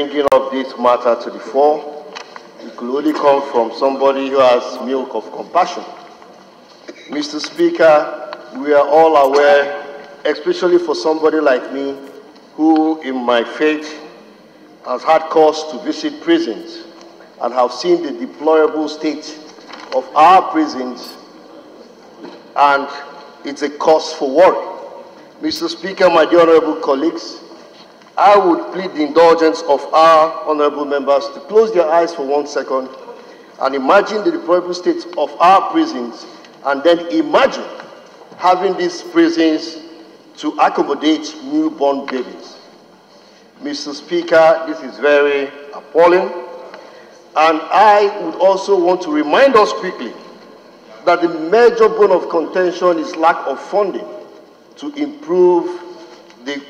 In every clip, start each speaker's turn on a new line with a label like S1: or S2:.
S1: bringing up this matter to the fore. It could only come from somebody who has milk of compassion. Mr. Speaker, we are all aware, especially for somebody like me, who in my faith has had cause to visit prisons and have seen the deplorable state of our prisons, and it's a cause for worry. Mr. Speaker, my dear honorable colleagues, I would plead the indulgence of our honorable members to close their eyes for one second and imagine the deplorable state of our prisons and then imagine having these prisons to accommodate newborn babies. Mr. Speaker, this is very appalling. And I would also want to remind us quickly that the major bone of contention is lack of funding to improve the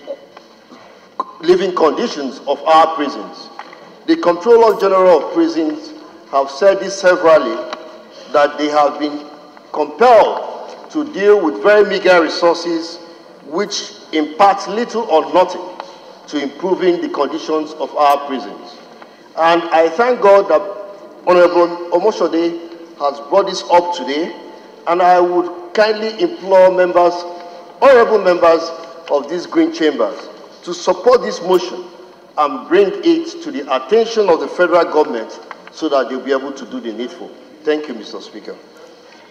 S1: living conditions of our prisons. The Comptroller General of Prisons have said this severally, that they have been compelled to deal with very meager resources which impart little or nothing to improving the conditions of our prisons. And I thank God that Honorable Omosede has brought this up today, and I would kindly implore members, honorable members of these green chambers, to support this motion and bring it to the attention of the federal government so that they'll be able to do the needful. Thank you, Mr. Speaker.